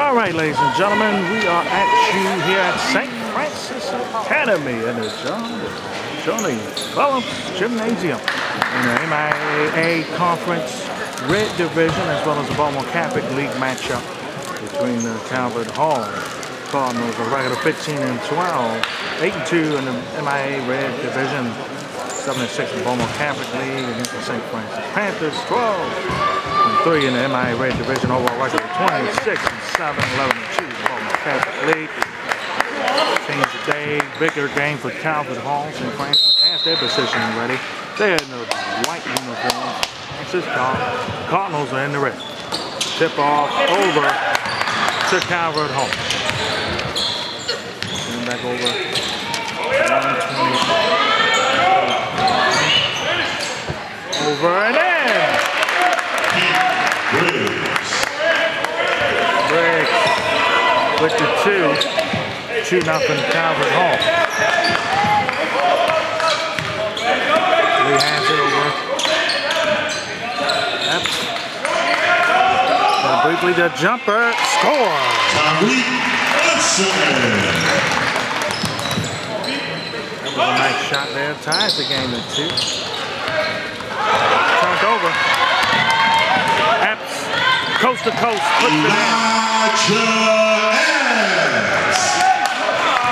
All right, ladies and gentlemen, we are at you here at St. Frances Academy in the John Johnny Phillips Gymnasium in the MIAA Conference Red Division as well as the Baltimore Catholic League matchup between the Calvert Hall Cardinals, a record of 15 and 12, 8 and 2 in the MIA Red Division, 7 and 6 in the Baltimore Catholic League against the St. Frances Panthers, 12 three in the MIA Red Division overall record 26 and 7, 11 and 2 in the Catholic League. Team today, bigger game for Calvert Hall. and Frances has their position ready. They're in the white uniform. Frances Cardinals are in the red. Tip off over to Calvert Hall. Turn back over. 120. Over and in. Briggs with the two. Two nothing Calvert Hall. Lee hands it over. Yep. And briefly the jumper. Score! That was a nice shot there. Ties the game at two. Turned over coast to coast, puts it in.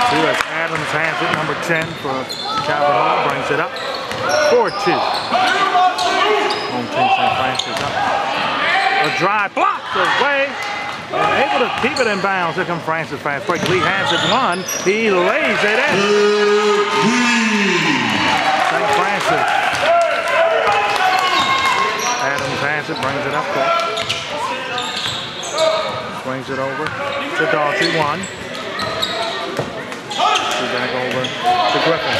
U.S. Adams has it, number 10 for Calvert Hall, brings it up. 4-2. Home team St. Frances up. A drive blocked away. And able to keep it in bounds. Here comes Frances fast break. Lee has it one. He lays it in. St. Frances. Adams has it, brings it up there. Swings it over Daughtry, one. Two back over to Griffin.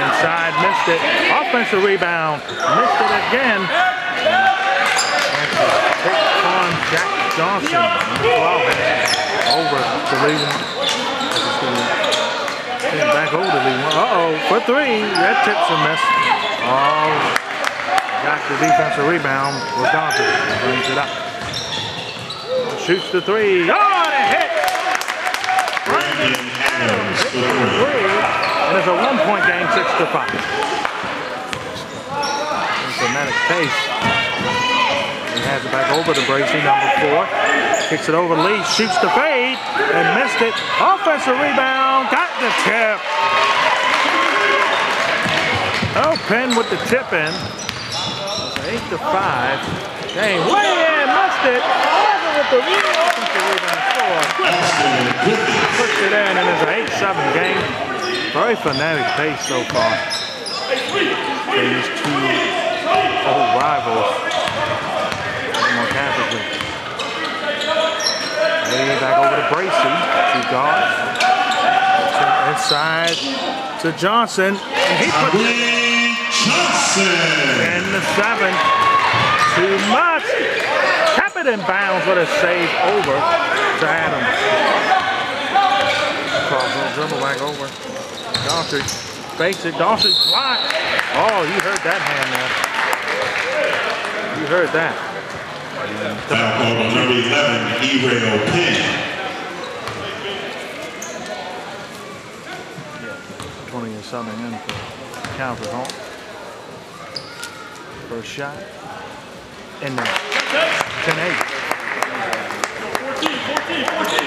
Inside, missed it. Offensive rebound, missed it again. On Jack Johnson, over to Leland. Back over to Leland. Uh-oh, for three. That tips a miss. Oh, got the defensive rebound with Johnson. Brings it up. Shoots the three. Oh, and a hit! Brandon Adams hits the three. And it's a one-point game, six to five. Dramatic pace. He has it back over to Bracy, number four. Kicks it over Lee, shoots the fade, and missed it. Offensive rebound, got the tip. Oh, Penn with the tip in. Eight to five. Game way in, missed it with the offensive rebound score. Puts it in and it's an 8-7 game. Very fanatic pace so far. These two old rivals. More Catholic Way back over to Bracy. Two guards. Inside to Johnson. And he puts it Johnson. in the seven. Too much it in bounds with a save over to Adams. Cross dribble back over. Daughtry fakes it. Daughtry block. Oh, you heard that hand there. You heard that. On number 11, E-Rail Penn. 20 and something in for Calvert Hall. First shot. In there. 10 8. 14, 14, 14,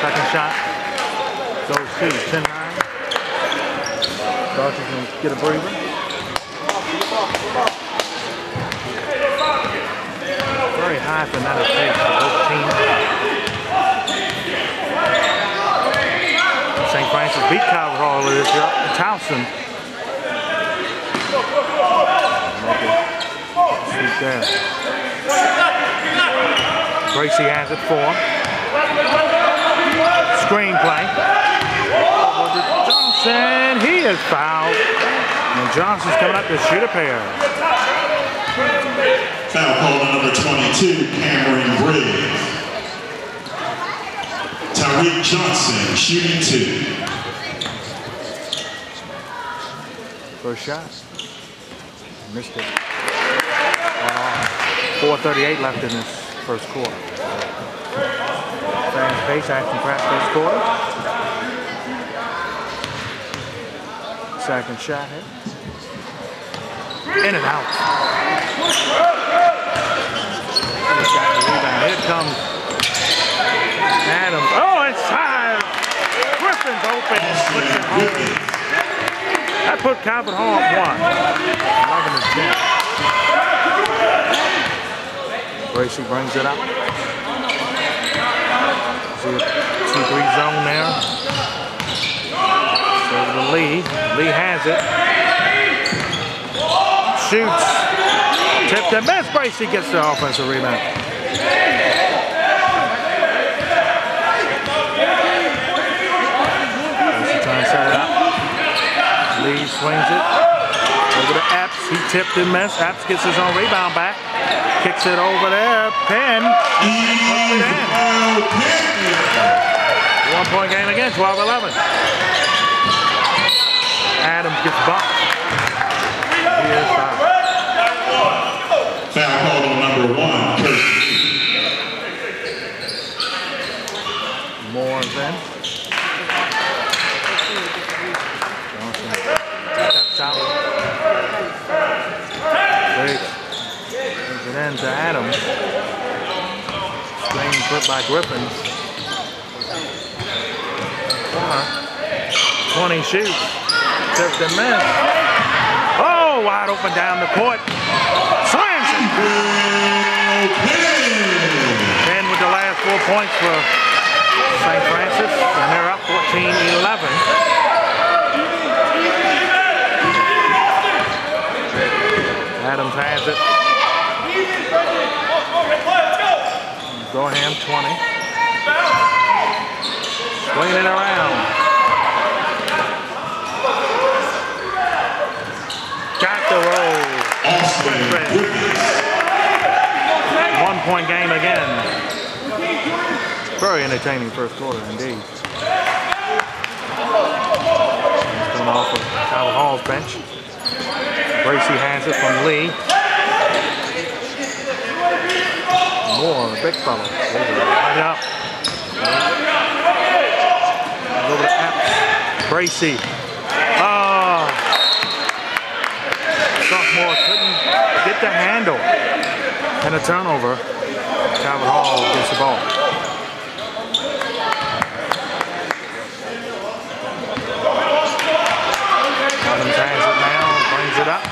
Second shot goes to 10 9. Dodgers can get a breather. Very high fanatic pace for both teams. Frances beat Calvert Hall year. Towson. There. Gracie has it for. Screenplay. Johnson, he is fouled. And Johnson's coming up to shoot a pair. Foul call on number 22, Cameron Briggs. Tariq Johnson shooting two. First shot. Missed it. Uh, 4.38 left in this first quarter. Fast pace, action press first quarter. Second shot hit. In and out. Here comes Adams. Oh, it's high. Griffin's open. That put Calvert Hall at one. 11 to 10. Gracie brings it up. See a 2-3 zone there. So Lee. Lee has it. Shoots. Tipped and missed. Bracy gets the offensive rebound. Bracy trying to set it up. Lee swings it. Over to Epps. He tipped and missed. Epps gets his own rebound back. Kicks it over there. Penn. Puts it in. One point game again, 12-11. Adams gets bumped. Here's foul. Foul called on number one, Kirsten. More then. Johnson steps out. Briggs brings it in to Adams. Screen put by Griffin. Corner. 20 shoots. Tipped and missed. Oh, wide open down the court. Slams it. Ten with the last four points for St. Frances, and they're up 14-11. Adams has it. Gorham 20. Swinging it around. Got the roll. One point game again. Very entertaining first quarter indeed. Coming off of Tyler Hall's bench. Bracy has it from Lee. Moore, the big fellow. Right up. Over to Epps. Bracy. Oh. Ah. Sophomore couldn't get the handle. And a turnover. Calvert Hall gets the ball. Adams has it now, brings it up.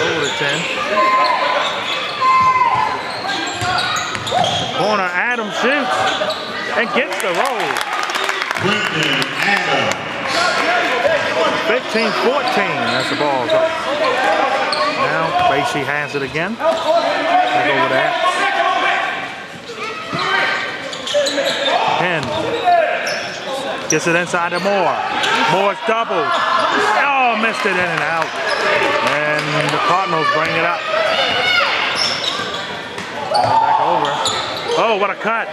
Over to 10. Corner, Adams shoots roll. Adams. 15-14, that's the ball. Now, Basie has it again. Back over that. Penn gets it inside to Moore. Moore's double. Oh, missed it in and out. And the Cardinals bring it up. Back over. Oh, what a cut.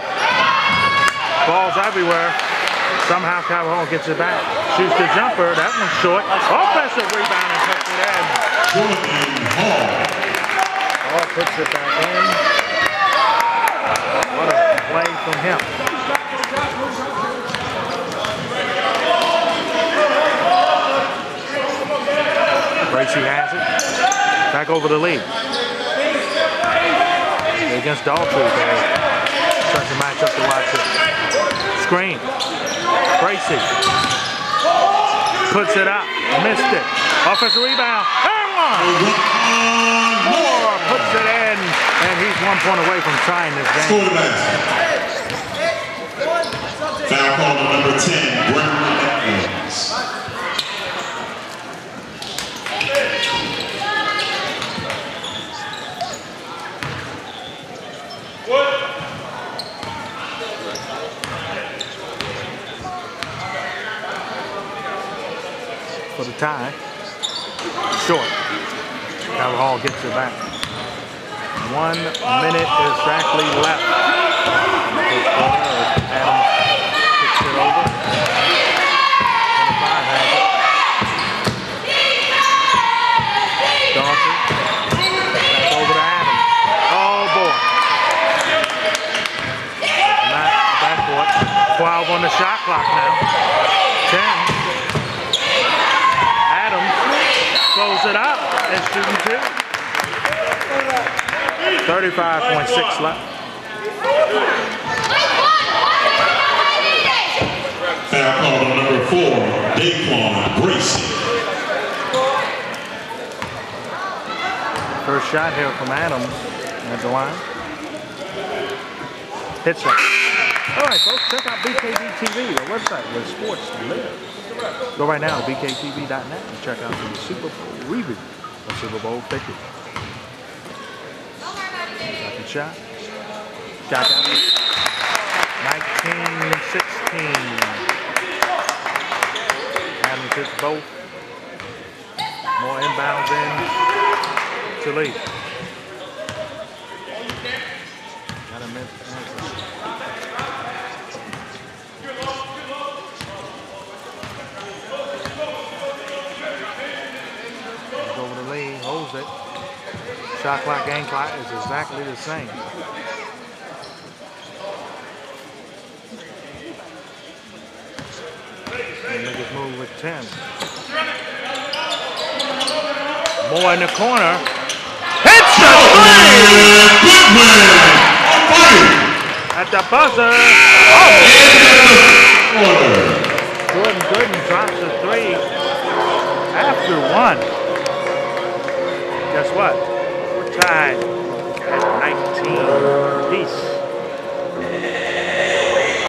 Balls everywhere. Somehow Calhoun gets it back. Shoots the jumper. That one's short. Offensive rebound and puts it in. Hall. Puts it back in. What a play from him. Bracy has it. Back over the lead. Against Daughtry. A matchup to watch it. Screen. Bracy. Puts it up. Missed it. Offensive rebound. And one. Moore puts it in. And he's one point away from tying this game. Foul called on number 10, Brandon for the tie. Short. Tyler Hall gets it back. One minute exactly left. It over. it. Dawson. Back over to Adams. Oh, boy. Backboard. 12 on the shot clock now. 10. Close it up and shooting two. 35.6 left. Foul called on number four, Daquan Gracie. First shot here from Adams at the line. Hits it. All right, folks, check out BKD TV, the website where sports live. Go right now to bktv.net and check out the Super Bowl review of Super Bowl 50. Second shot. Got that. 1916. Adams hits both. More inbounds in to lead. Gotta miss answer. Goes over the lead, holds it. Shot clock, game clock is exactly the same. And niggas move with 10. More in the corner. Hits the three! At the buzzer. Oh. Order. Jordan Gooden drops a three after one. Guess what? at 19. Peace.